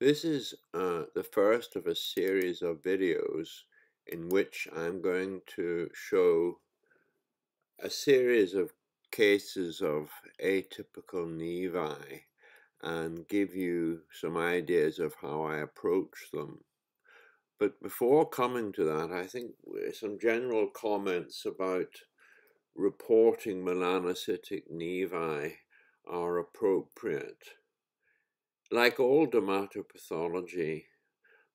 This is uh, the first of a series of videos in which I'm going to show a series of cases of atypical nevi and give you some ideas of how I approach them. But before coming to that, I think some general comments about reporting melanocytic nevi are appropriate. Like all dermatopathology,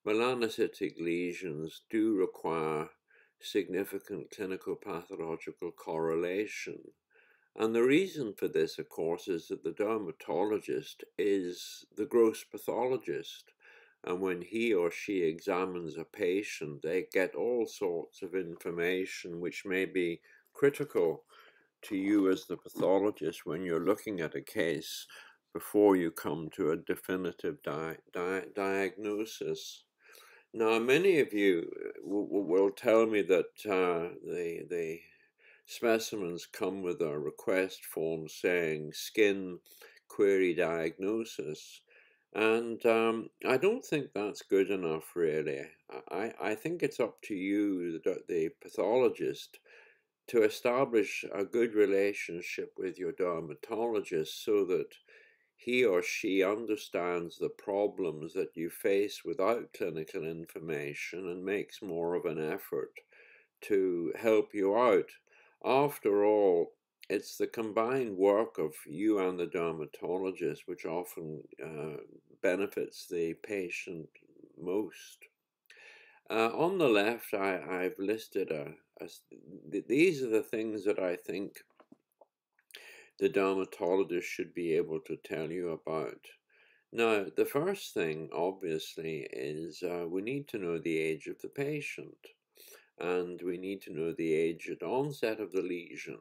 melanocytic lesions do require significant clinical pathological correlation. And the reason for this, of course, is that the dermatologist is the gross pathologist. And when he or she examines a patient, they get all sorts of information which may be critical to you as the pathologist when you're looking at a case before you come to a definitive di di diagnosis. Now, many of you uh, will tell me that uh, the, the specimens come with a request form saying skin query diagnosis. And um, I don't think that's good enough, really. I, I think it's up to you, the, the pathologist, to establish a good relationship with your dermatologist so that he or she understands the problems that you face without clinical information and makes more of an effort to help you out. After all, it's the combined work of you and the dermatologist which often uh, benefits the patient most. Uh, on the left, I, have listed a, a, these are the things that I think the dermatologist should be able to tell you about. Now, the first thing, obviously, is uh, we need to know the age of the patient, and we need to know the age at onset of the lesion.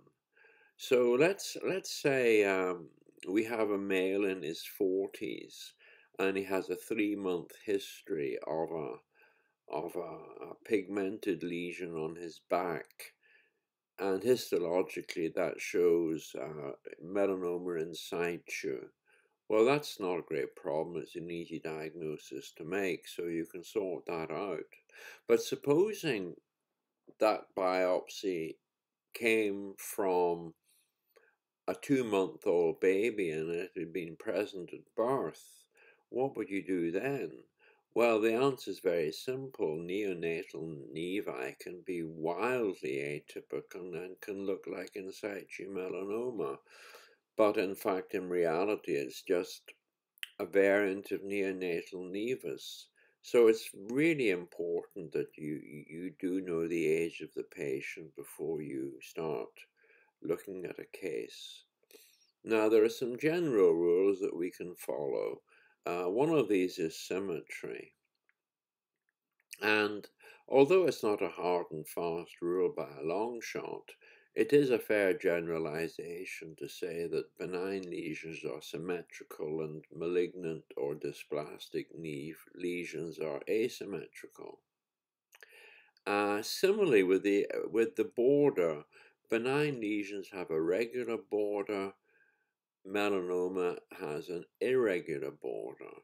So let's let's say um, we have a male in his forties, and he has a three-month history of a of a, a pigmented lesion on his back and histologically that shows uh, melanoma in situ. Well, that's not a great problem. It's an easy diagnosis to make, so you can sort that out. But supposing that biopsy came from a two month old baby and it had been present at birth, what would you do then? Well, the answer is very simple. Neonatal nevi can be wildly atypical and can look like in situ melanoma. But in fact, in reality, it's just a variant of neonatal nevus. So it's really important that you, you do know the age of the patient before you start looking at a case. Now, there are some general rules that we can follow. Uh, one of these is symmetry. And although it's not a hard and fast rule by a long shot, it is a fair generalization to say that benign lesions are symmetrical and malignant or dysplastic lesions are asymmetrical. Uh, similarly, with the, with the border, benign lesions have a regular border melanoma has an irregular border.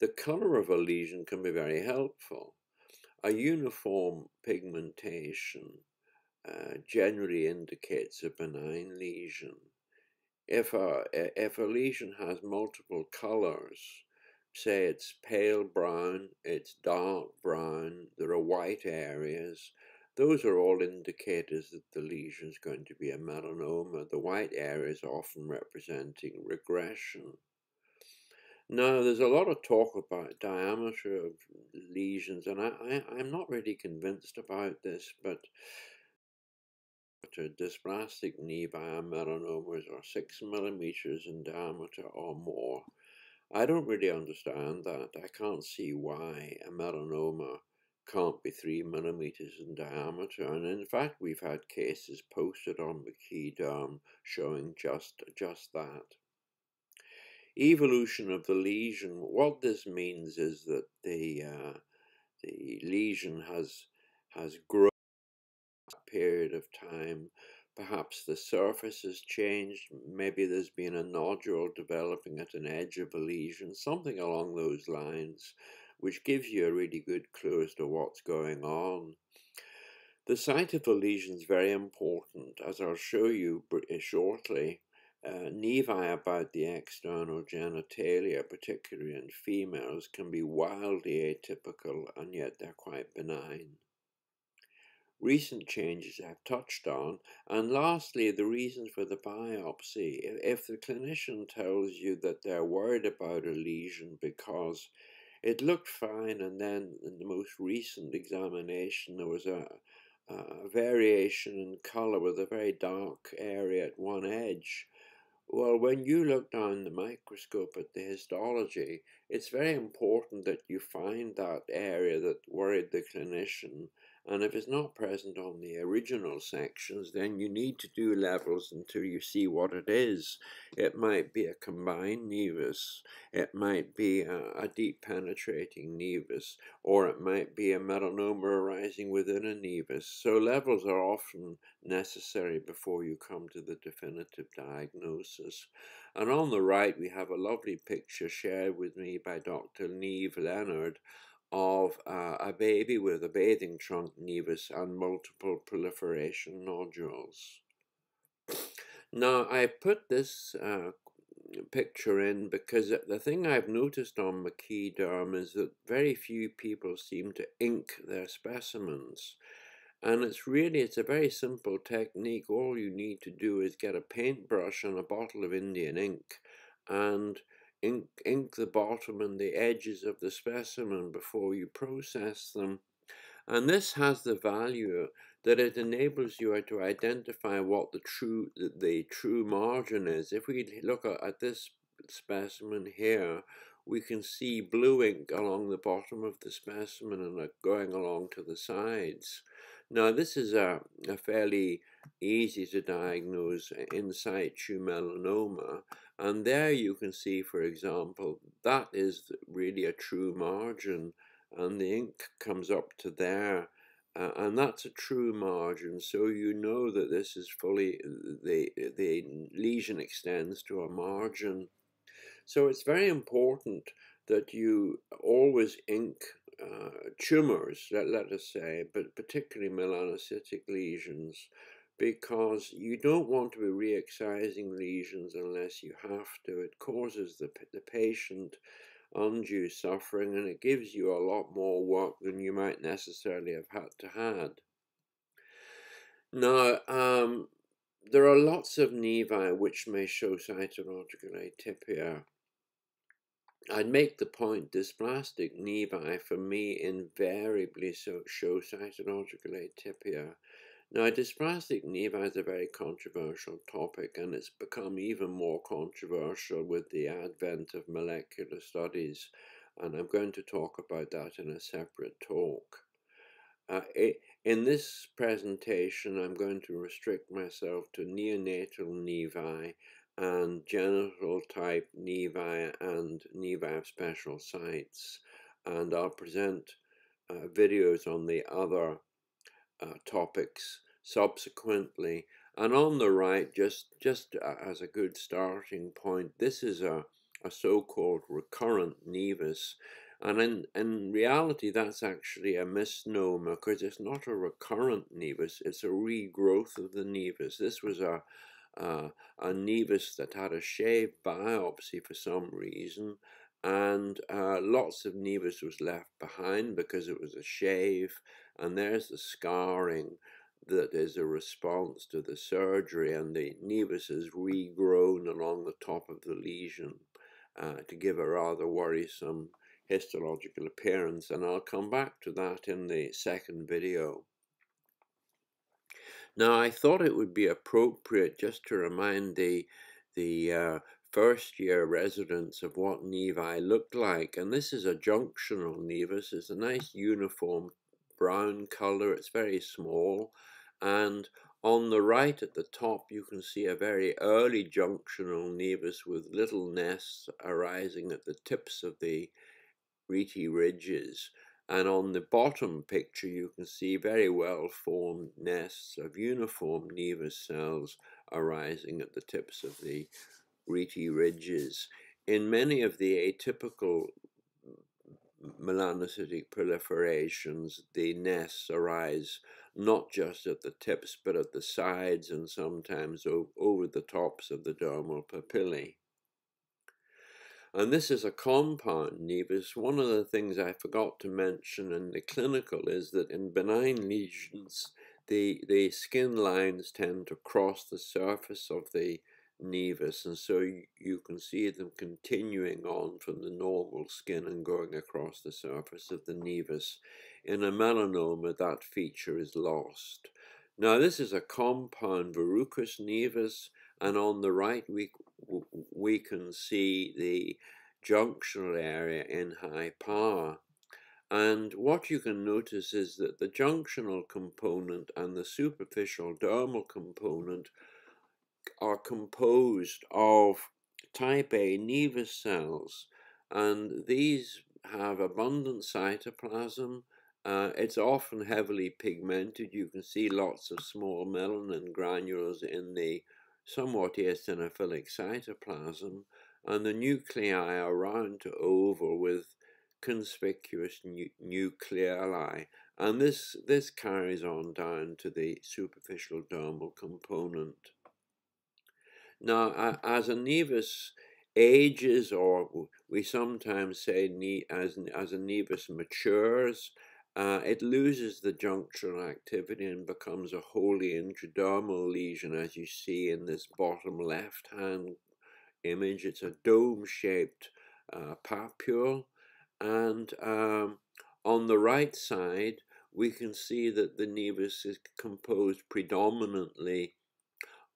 The color of a lesion can be very helpful. A uniform pigmentation uh, generally indicates a benign lesion. If a, if a lesion has multiple colors, say it's pale brown, it's dark brown, there are white areas, those are all indicators that the lesion is going to be a melanoma, the white areas are often representing regression. Now, there's a lot of talk about diameter of lesions, and I, I, am not really convinced about this, but dysplastic nevi melanomas are 6 millimeters in diameter or more. I don't really understand that. I can't see why a melanoma can't be three millimeters in diameter. And in fact, we've had cases posted on the Wikiderm showing just, just that. Evolution of the lesion. What this means is that the, uh, the lesion has, has grown a period of time, Perhaps the surface has changed. Maybe there's been a nodule developing at an edge of a lesion, something along those lines, which gives you a really good clue as to what's going on. The site of the lesion is very important, as I'll show you shortly. Uh, nevi about the external genitalia, particularly in females, can be wildly atypical and yet they're quite benign recent changes I've touched on, and lastly, the reasons for the biopsy. If the clinician tells you that they're worried about a lesion because it looked fine, and then in the most recent examination there was a, a variation in color with a very dark area at one edge. Well, when you look down the microscope at the histology, it's very important that you find that area that worried the clinician and if it's not present on the original sections, then you need to do levels until you see what it is. It might be a combined nevus, it might be a, a deep penetrating nevus, or it might be a melanoma arising within a nevus. So levels are often necessary before you come to the definitive diagnosis. And on the right, we have a lovely picture shared with me by Dr. Niamh Leonard of uh, a baby with a bathing trunk nevus and multiple proliferation nodules. Now, I put this uh, picture in because the thing I've noticed on McKee derm is that very few people seem to ink their specimens. And it's really, it's a very simple technique. All you need to do is get a paintbrush and a bottle of Indian ink and ink, ink the bottom and the edges of the specimen before you process them. And this has the value that it enables you to identify what the true the true margin is. If we look at this specimen here, we can see blue ink along the bottom of the specimen and uh, going along to the sides. Now this is a, a fairly easy to diagnose in situ melanoma and there you can see, for example, that is really a true margin and the ink comes up to there. Uh, and that's a true margin, so you know that this is fully, the, the lesion extends to a margin. So it's very important that you always ink uh, tumors, let, let us say, but particularly melanocytic lesions, because you don't want to be re-excising lesions unless you have to. It causes the, the patient undue suffering and it gives you a lot more work than you might necessarily have had to had. Now, um, there are lots of nevi which may show cytological atypia. I'd make the point dysplastic nevi for me invariably so show cytological atypia. Now, dysplastic nevi is a very controversial topic, and it's become even more controversial with the advent of molecular studies, and I'm going to talk about that in a separate talk. Uh, in this presentation, I'm going to restrict myself to neonatal nevi and genital type nevi and nevi of special sites, and I'll present uh, videos on the other uh, topics subsequently. And on the right, just, just as a good starting point, this is a, a so-called recurrent nevus. And in, in reality, that's actually a misnomer because it's not a recurrent nevus, it's a regrowth of the nevus. This was a, uh, a nevus that had a shaved biopsy for some reason, and uh, lots of nevus was left behind because it was a shave, and there's the scarring that is a response to the surgery, and the nevus is regrown along the top of the lesion uh, to give a rather worrisome histological appearance, and I'll come back to that in the second video. Now, I thought it would be appropriate just to remind the the uh, first year residents of what nevi looked like, and this is a junctional nevus. It's a nice uniform brown color. It's very small. And on the right at the top, you can see a very early junctional nevus with little nests arising at the tips of the rete ridges. And on the bottom picture, you can see very well formed nests of uniform nevus cells arising at the tips of the Rete ridges. In many of the atypical melanocytic proliferations, the nests arise not just at the tips, but at the sides and sometimes over the tops of the dermal papillae. And this is a compound nevus. One of the things I forgot to mention in the clinical is that in benign lesions, the, the skin lines tend to cross the surface of the nevus, and so you, can see them continuing on from the normal skin and going across the surface of the nevus. In a melanoma, that feature is lost. Now, this is a compound verrucous nevus, and on the right we, we can see the junctional area in high power. And what you can notice is that the junctional component and the superficial dermal component are composed of type A nevus cells, and these have abundant cytoplasm. Uh, it's often heavily pigmented. You can see lots of small melanin granules in the somewhat eosinophilic cytoplasm, and the nuclei are round to oval with conspicuous nu nucleoli. And this, this carries on down to the superficial dermal component. Now, as a nevus ages, or we sometimes say as, as a nevus matures, uh, it loses the junctional activity and becomes a wholly intradermal lesion, as you see in this bottom left-hand image. It's a dome-shaped uh, papule, and um, on the right side, we can see that the nevus is composed predominantly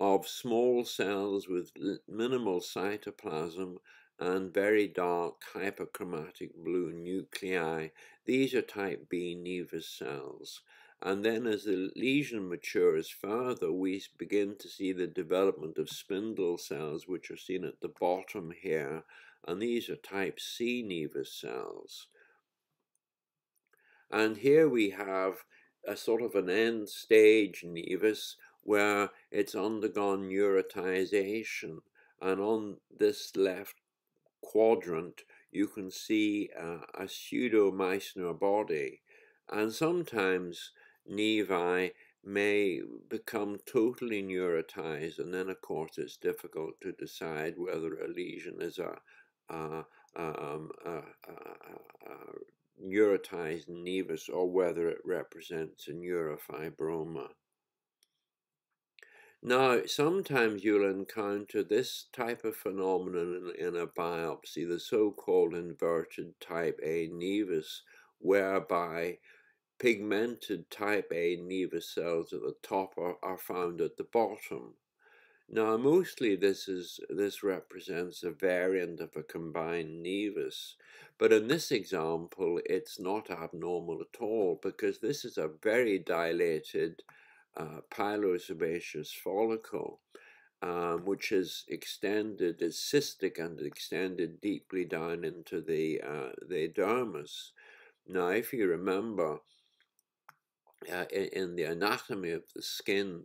of small cells with minimal cytoplasm and very dark hyperchromatic blue nuclei. These are type B nevus cells. And then as the lesion matures further, we begin to see the development of spindle cells, which are seen at the bottom here. And these are type C nevus cells. And here we have a sort of an end stage nevus where it's undergone neurotization. And on this left quadrant, you can see uh, a pseudo Meissner body. And sometimes nevi may become totally neurotized, and then, of course, it's difficult to decide whether a lesion is a, a, um, a, a neurotized nevus or whether it represents a neurofibroma. Now, sometimes you'll encounter this type of phenomenon in, in a biopsy, the so-called inverted type A nevus, whereby pigmented type A nevus cells at the top are, are found at the bottom. Now, mostly this is this represents a variant of a combined nevus, but in this example, it's not abnormal at all because this is a very dilated uh, pilosebaceous follicle, um, which is extended, is cystic and extended deeply down into the, uh, the dermis. Now, if you remember, uh, in, in, the anatomy of the skin,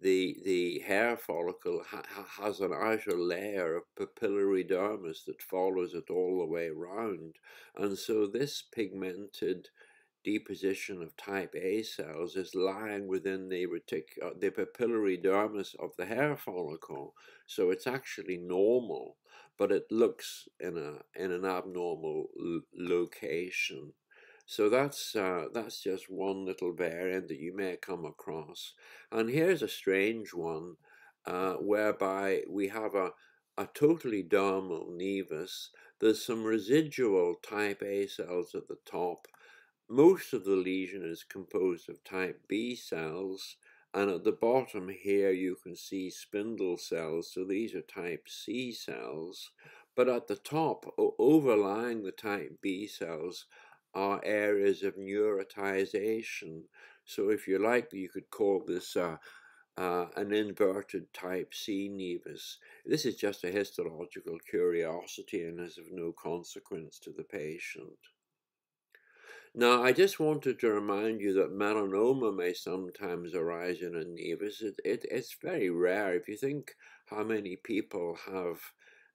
the, the hair follicle ha has an outer layer of papillary dermis that follows it all the way around. And so this pigmented deposition of type A cells is lying within the, retic- uh, the papillary dermis of the hair follicle. So it's actually normal, but it looks in, a, in an abnormal location. So that's, uh, that's just one little variant that you may come across. And here's a strange one uh, whereby we have a, a totally dermal nevus. There's some residual type A cells at the top most of the lesion is composed of type B cells, and at the bottom here you can see spindle cells, so these are type C cells. But at the top, overlying the type B cells, are areas of neurotization. So if you like, you could call this uh, uh, an inverted type C nevus. This is just a histological curiosity and is of no consequence to the patient. Now, I just wanted to remind you that melanoma may sometimes arise in a nevus. It, it, it's very rare. If you think how many people have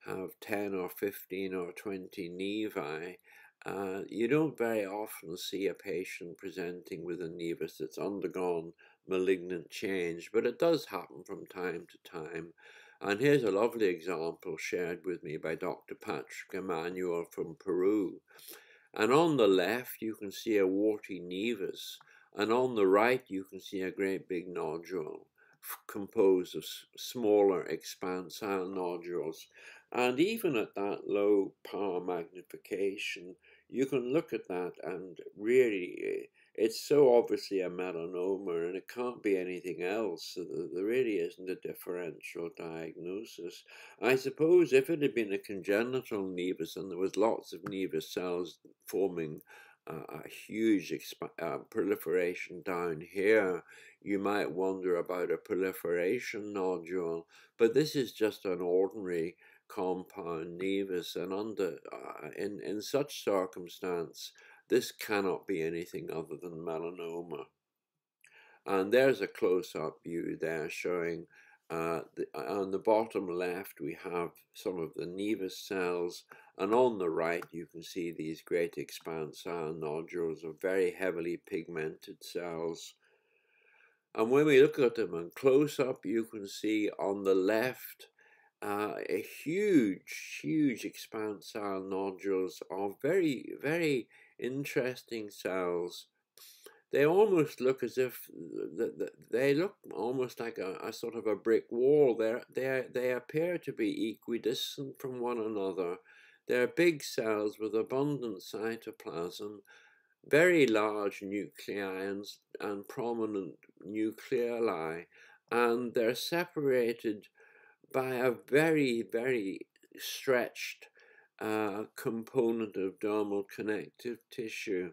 have 10 or 15 or 20 nevi, uh, you don't very often see a patient presenting with a nevus that's undergone malignant change, but it does happen from time to time. And here's a lovely example shared with me by Dr. Patrick Emanuel from Peru. And on the left, you can see a warty nevus, and on the right, you can see a great big nodule composed of smaller expansile nodules. And even at that low power magnification, you can look at that and really eh, it's so obviously a melanoma and it can't be anything else. There really isn't a differential diagnosis. I suppose if it had been a congenital nevus and there was lots of nevus cells forming uh, a huge uh, proliferation down here, you might wonder about a proliferation nodule. But this is just an ordinary compound nevus, and under uh, in in such circumstance this cannot be anything other than melanoma. And there's a close-up view there showing uh, the, on the bottom left we have some of the nevus cells and on the right you can see these great expansile nodules of very heavily pigmented cells. And when we look at them in close-up you can see on the left uh, a huge, huge expansile nodules of very, very interesting cells. They almost look as if they look almost like a, a sort of a brick wall. They they they appear to be equidistant from one another. They're big cells with abundant cytoplasm, very large nuclei and, and prominent nucleoli, and they're separated by a very, very stretched uh, component of dermal connective tissue.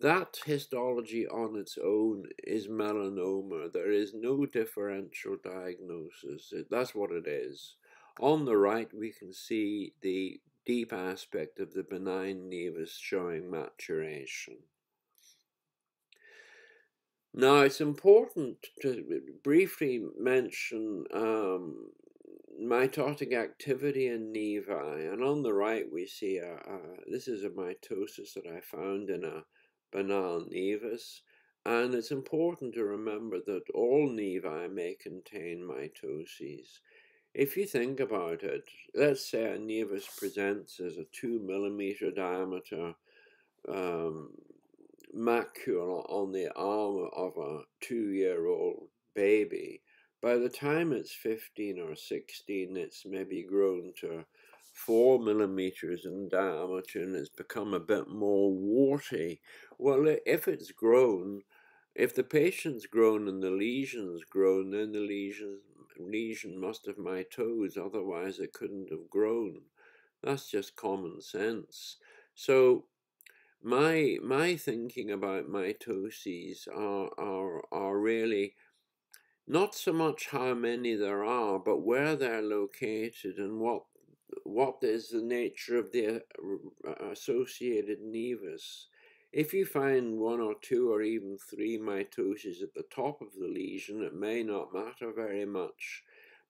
That histology on its own is melanoma. There is no differential diagnosis. That's what it is. On the right, we can see the deep aspect of the benign nevus showing maturation. Now, it's important to briefly mention um, mitotic activity in nevi, and on the right we see a, a, this is a mitosis that I found in a banal nevus, and it's important to remember that all nevi may contain mitoses. If you think about it, let's say a nevus presents as a two millimeter diameter um, macula on the arm of a two year old baby, by the time it's 15 or 16, it's maybe grown to four millimeters in diameter and it's become a bit more warty. Well, if it's grown, if the patient's grown and the lesion's grown, then the lesion, lesion must have mitosed, otherwise it couldn't have grown. That's just common sense. So my my thinking about mitoses are are are really not so much how many there are, but where they're located and what what is the nature of the associated nevus. If you find one or two or even three mitoses at the top of the lesion, it may not matter very much.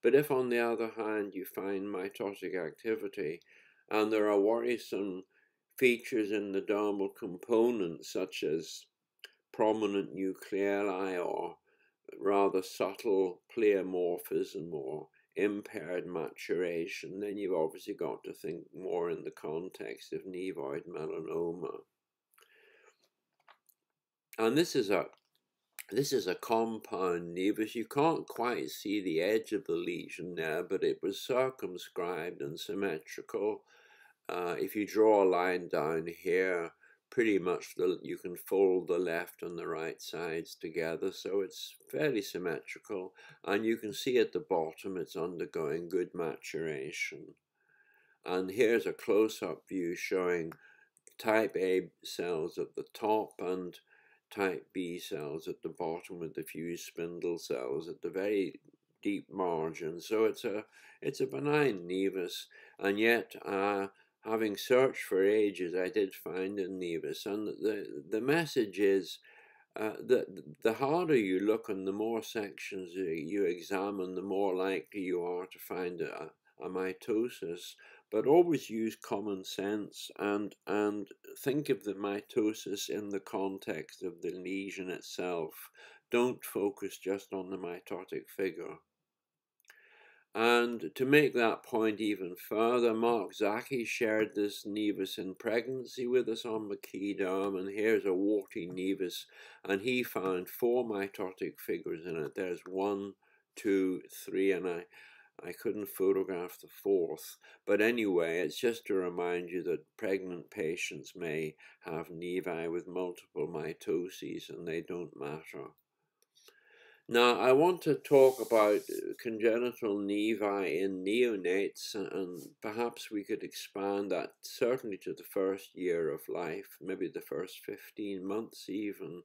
But if, on the other hand, you find mitotic activity and there are worrisome features in the dermal component, such as prominent nucleoli or rather subtle pleomorphism or impaired maturation, then you've obviously got to think more in the context of nevoid melanoma. And this is a this is a compound nevus. You can't quite see the edge of the lesion there, but it was circumscribed and symmetrical. Uh, if you draw a line down here, pretty much the, you can fold the left and the right sides together so it's fairly symmetrical and you can see at the bottom it's undergoing good maturation. And here's a close-up view showing type A cells at the top and type B cells at the bottom with the fused spindle cells at the very deep margin. So it's a it's a benign nevus and yet uh, having searched for ages, I did find a nevus, and the the message is uh, the the harder you look and the more sections you examine, the more likely you are to find a, a mitosis. But always use common sense and and think of the mitosis in the context of the lesion itself. Don't focus just on the mitotic figure. And to make that point even further, Mark Zaki shared this nevus in pregnancy with us on Derm, and here's a warty nevus, and he found four mitotic figures in it. There's one, two, three, and I, I couldn't photograph the fourth. But anyway, it's just to remind you that pregnant patients may have nevi with multiple mitoses, and they don't matter. Now, I want to talk about uh, congenital nevi in neonates, and perhaps we could expand that certainly to the first year of life, maybe the first 15 months even.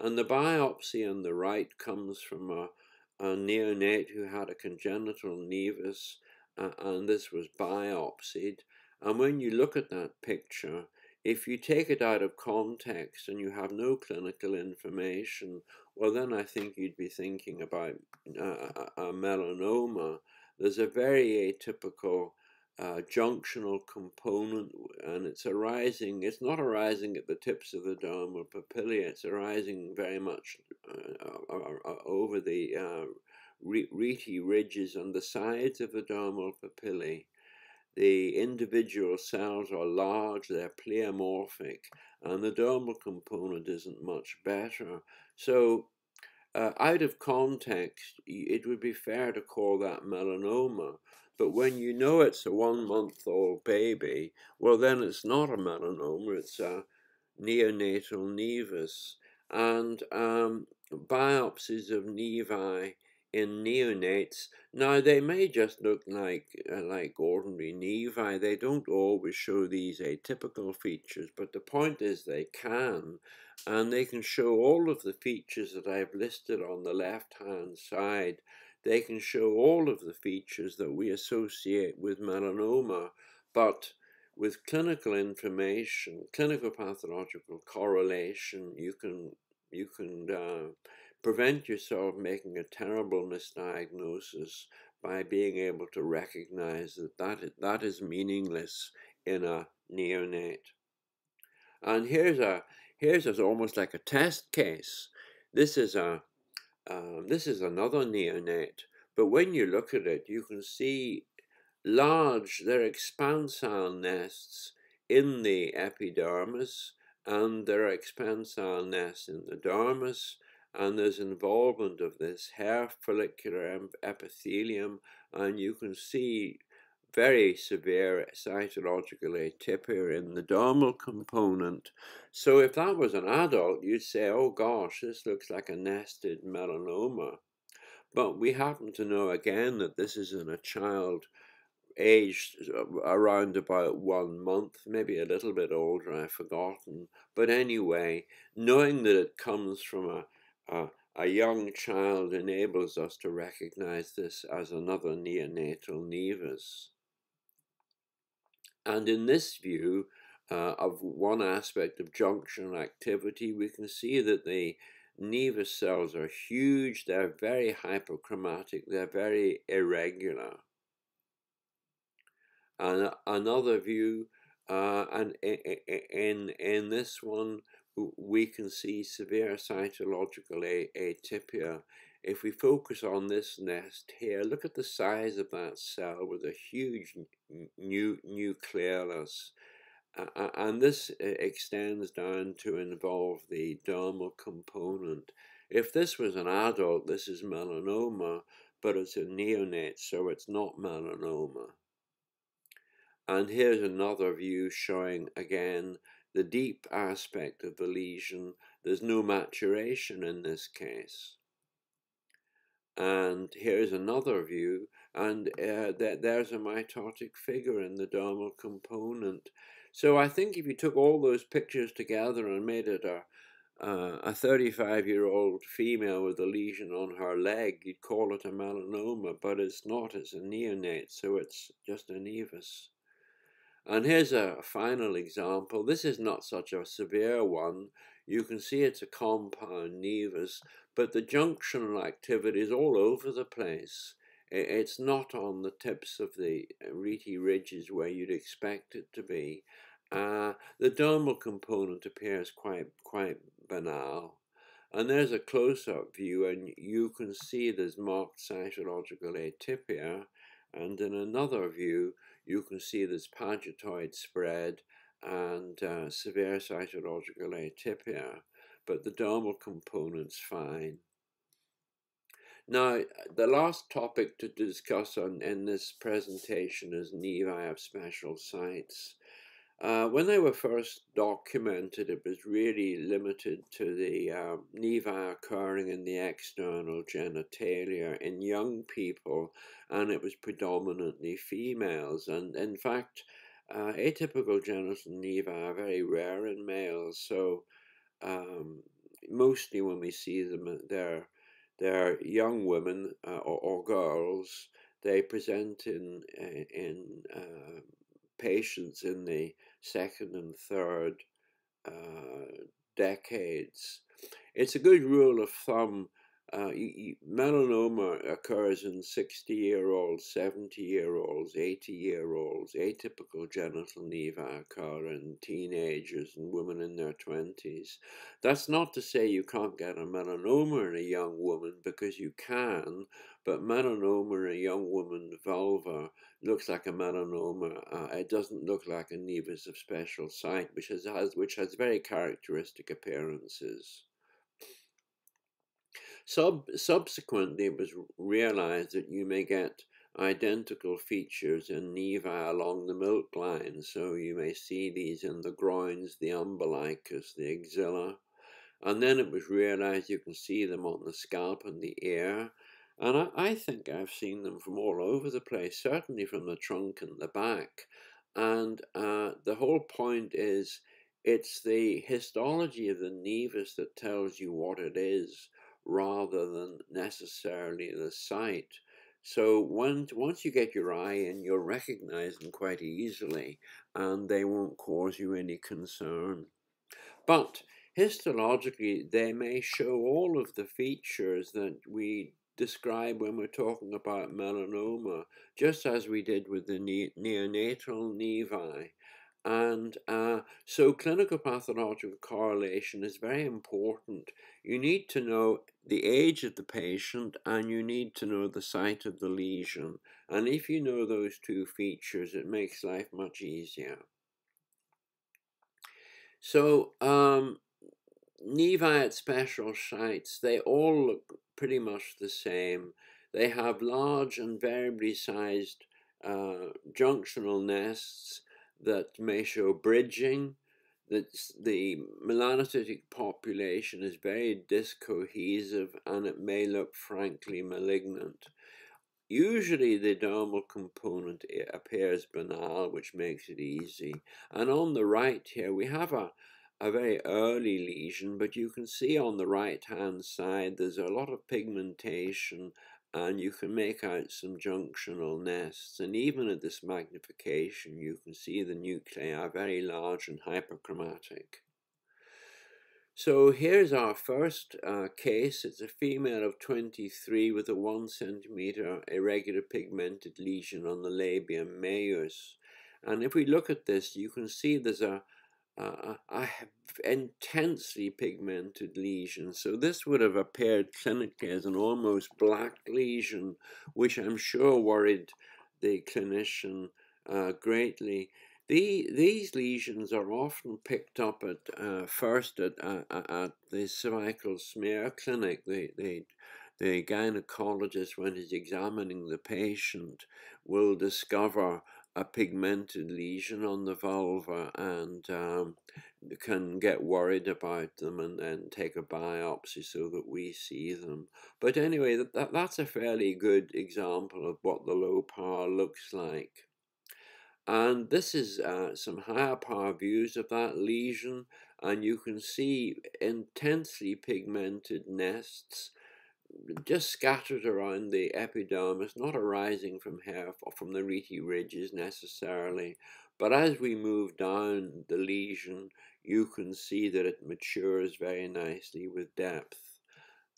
And the biopsy on the right comes from a, a neonate who had a congenital nevus, uh, and this was biopsied. And when you look at that picture, if you take it out of context and you have no clinical information, well, then I think you'd be thinking about uh, a melanoma. There's a very atypical uh, junctional component, and it's arising, it's not arising at the tips of the dermal papillae, it's arising very much uh, uh, uh over the uh, rete ridges on the sides of the dermal papillae. The individual cells are large, they're pleomorphic, and the dermal component isn't much better. So, uh, out of context, it would be fair to call that melanoma. But when you know it's a one month old baby, well, then it's not a melanoma, it's a neonatal nevus. And um, biopsies of nevi in neonates. Now they may just look like uh, like ordinary nevi. They don't always show these atypical features, but the point is they can, and they can show all of the features that I've listed on the left hand side. They can show all of the features that we associate with melanoma, but with clinical information, clinical pathological correlation, you can you can uh, prevent yourself making a terrible misdiagnosis by being able to recognize that that that is meaningless in a neonate. And here's a here's a, almost like a test case. This is a um, this is another neonate, but when you look at it, you can see large, they're expansile nests in the epidermis, and there are expansile nests in the dermis, and there's involvement of this hair follicular epithelium, and you can see very severe cytological atypia in the dermal component. So if that was an adult, you'd say, oh gosh, this looks like a nested melanoma. But we happen to know again that this is in a child aged uh, around about one month, maybe a little bit older, I've forgotten. But anyway, knowing that it comes from a uh, a young child enables us to recognize this as another neonatal nevus. And in this view uh, of one aspect of junctional activity, we can see that the nevus cells are huge, they're very hyperchromatic, they're very irregular. And another view, uh, and in, in this one, we can see severe cytological atypia. If we focus on this nest here, look at the size of that cell with a huge new nucleolus. Uh, and this extends down to involve the dermal component. If this was an adult, this is melanoma, but it's a neonate, so it's not melanoma. And here's another view showing again the deep aspect of the lesion, there's no maturation in this case. And here's another view, and uh, th there's a mitotic figure in the dermal component. So I think if you took all those pictures together and made it a uh, a 35 year old female with a lesion on her leg, you'd call it a melanoma, but it's not, it's a neonate, so it's just a nevus. And here's a final example. This is not such a severe one. You can see it's a compound nevus, but the junctional activity is all over the place. It's not on the tips of the Rete ridges where you'd expect it to be. Uh, the dermal component appears quite quite banal. And there's a close-up view, and you can see there's marked cytological atypia. And in another view, you can see there's pagetoid spread and uh, severe cytological atypia, but the dermal component's fine. Now, the last topic to discuss on, in this presentation is nevi of special sites. Uh, when they were first documented, it was really limited to the uh, nevi occurring in the external genitalia in young people, and it was predominantly females. And in fact, uh, atypical genital nevi are very rare in males, so um, mostly when we see them, they're they're young women uh, or, or, girls. They present in uh, in uh, patients in the second and third uh, decades. It's a good rule of thumb uh, melanoma occurs in 60 year olds, 70 year olds, 80 year olds. Atypical genital nevi occur in teenagers and women in their 20s. That's not to say you can't get a melanoma in a young woman because you can, but melanoma in a young woman vulva looks like a melanoma. Uh, it doesn't look like a nevus of special site, which has, has, which has very characteristic appearances. Sub subsequently, it was realized that you may get identical features in nevi along the milk line. So you may see these in the groins, the umbilicus, the axilla. And then it was realized you can see them on the scalp and the ear. And I, I think I've seen them from all over the place, certainly from the trunk and the back. And uh, the whole point is it's the histology of the nevus that tells you what it is rather than necessarily the site. So once, once you get your eye in, you'll recognize them quite easily and they won't cause you any concern. But histologically, they may show all of the features that we describe when we're talking about melanoma, just as we did with the neonatal nevi. And uh, so clinical pathological correlation is very important. You need to know the age of the patient and you need to know the site of the lesion. And if you know those two features, it makes life much easier. So, um, nevi at special sites, they all look pretty much the same. They have large and variably sized uh, junctional nests that may show bridging, the melanocytic population is very discohesive and it may look frankly malignant. Usually the dermal component appears banal, which makes it easy. And on the right here, we have a, a very early lesion, but you can see on the right hand side there's a lot of pigmentation and you can make out some junctional nests. And even at this magnification, you can see the nuclei are very large and hyperchromatic. So here's our first uh, case. It's a female of 23 with a 1 centimeter irregular pigmented lesion on the labium majus. And if we look at this, you can see there's a uh, I have intensely pigmented lesions. So this would have appeared clinically as an almost black lesion, which I'm sure worried the clinician uh, greatly. The, these lesions are often picked up at uh, first at, uh, at the cervical smear clinic. The, the, the gynecologist, when he's examining the patient, will discover a pigmented lesion on the vulva and um, can get worried about them and then take a biopsy so that we see them. But anyway, that, that, that's a fairly good example of what the low power looks like. And this is uh, some higher power views of that lesion, and you can see intensely pigmented nests just scattered around the epidermis, not arising from hair or from the rete ridges necessarily, But as we move down the lesion, you can see that it matures very nicely with depth.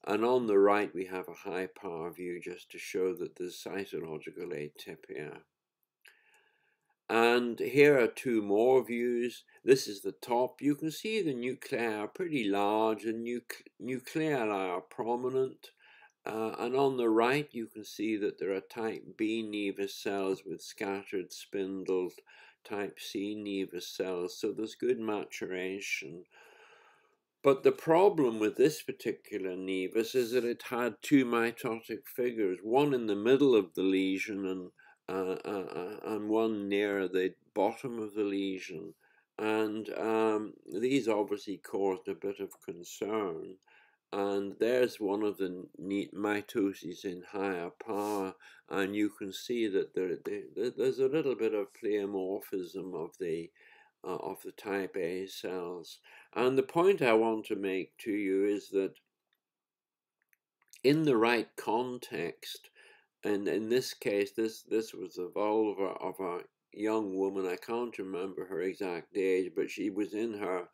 And on the right, we have a high power view just to show that there's cytological atypia. And here are two more views. This is the top. You can see the nuclei are pretty large and nuclei are prominent. Uh, and on the right, you can see that there are type B nevus cells with scattered spindles, type C nevus cells. So there's good maturation. But the problem with this particular nevus is that it had two mitotic figures, one in the middle of the lesion and uh, uh, uh, and one near the bottom of the lesion. And um, these obviously caused a bit of concern. And there's one of the neat mitoses in higher power, and you can see that there, there, there's a little bit of pleomorphism of the uh, of the type A cells. And the point I want to make to you is that in the right context, and in this case, this this was the vulva of a young woman. I can't remember her exact age, but she was in her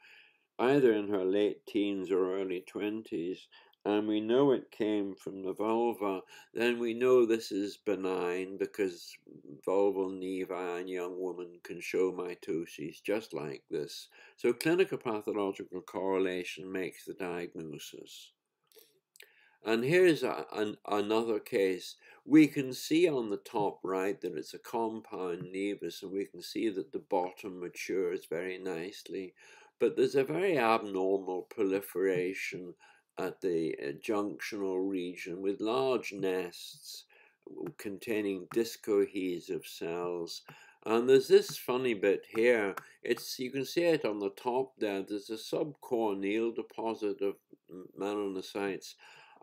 either in her late teens or early twenties, and we know it came from the vulva. Then we know this is benign because vulval nevi in young women can show mitoses just like this. So clinical pathological correlation makes the diagnosis. And here's a, an, another case. We can see on the top right that it's a compound nevus, and we can see that the bottom matures very nicely. But there's a very abnormal proliferation at the uh, junctional region with large nests containing discohesive cells. And there's this funny bit here. It's you can see it on the top there. There's a subcorneal deposit of melanocytes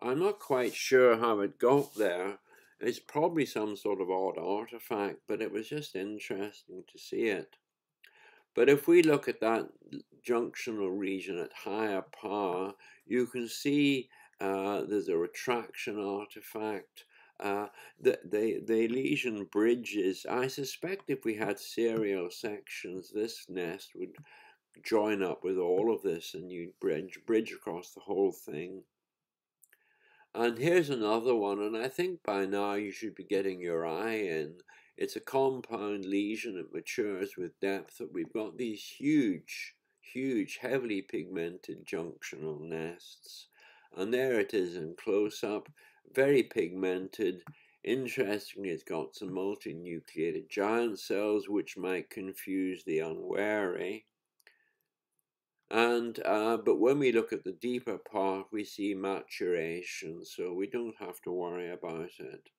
I'm not quite sure how it got there. It's probably some sort of odd artifact, but it was just interesting to see it. But if we look at that junctional region at higher power, you can see uh, there's a retraction artifact. Uh, the, the, the lesion bridges. I suspect if we had serial sections, this nest would join up with all of this and you'd bridge, bridge across the whole thing. And here's another one, and I think by now you should be getting your eye in. It's a compound lesion. It matures with depth. We've got these huge, huge, heavily pigmented junctional nests. And there it is in close up, very pigmented. Interestingly, it's got some multinucleated giant cells, which might confuse the unwary. And uh, but when we look at the deeper part, we see maturation, so we don't have to worry about it.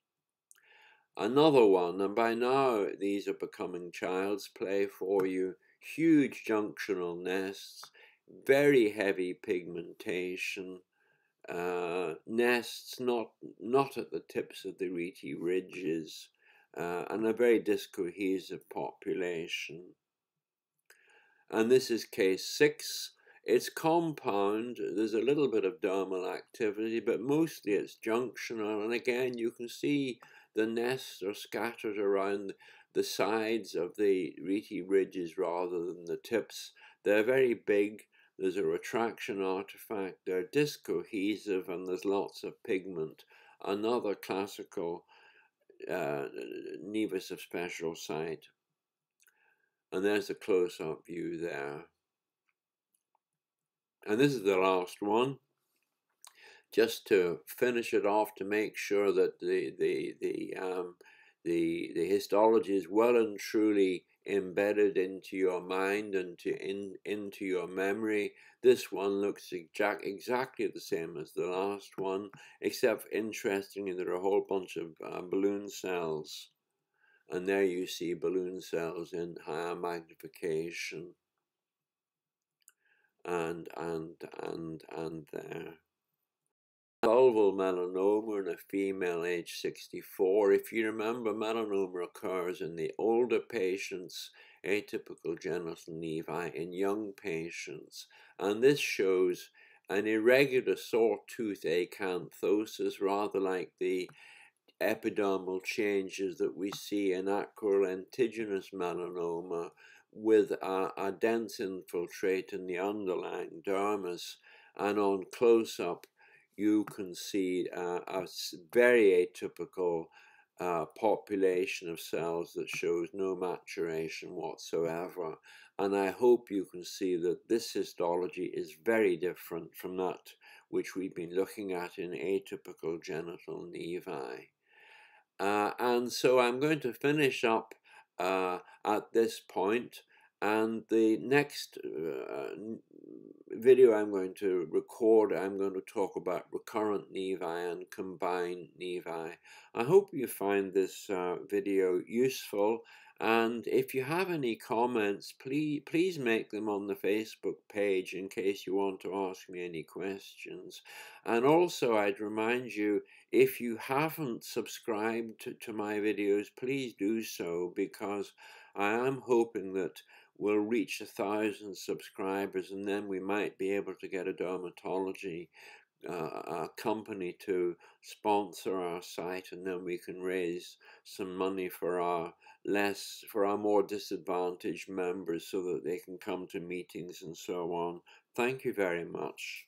Another one, and by now these are becoming child's play for you. Huge junctional nests, very heavy pigmentation, uh, nests not not at the tips of the rete ridges, uh, and a very discohesive population and this is case 6. It's compound, there's a little bit of dermal activity, but mostly it's junctional. And again, you can see the nests are scattered around the sides of the rete ridges rather than the tips. They're very big. There's a retraction artifact. They're discohesive and there's lots of pigment. Another classical uh, nevus of special site. And there's a close-up view there. And this is the last one. Just to finish it off to make sure that the the the um, the the histology is well and truly embedded into your mind and to in into your memory. This one looks exact, exactly the same as the last one, except interestingly there are a whole bunch of uh, balloon cells. And there you see balloon cells in higher magnification. And and and and there vulval melanoma in a female age 64 if you remember melanoma occurs in the older patients atypical genital nevi in young patients. And this shows an irregular sawtooth acanthosis rather like the epidermal changes that we see in acral lentiginous melanoma, with a, a dense infiltrate in the underlying dermis, and on close up, you can see uh, a very atypical uh, population of cells that shows no maturation whatsoever. And I hope you can see that this histology is very different from that which we've been looking at in atypical genital nevi. Uh, and so I'm going to finish up uh, at this point and the next uh, video I'm going to record, I'm going to talk about recurrent nevi and combined nevi. I hope you find this uh, video useful and if you have any comments, please, please make them on the Facebook page in case you want to ask me any questions. And also, I'd remind you, if you haven't subscribed to, to my videos, please do so because I am hoping that we'll reach a thousand subscribers and then we might be able to get a dermatology uh, a company to sponsor our site and then we can raise some money for our less for our more disadvantaged members so that they can come to meetings and so on. Thank you very much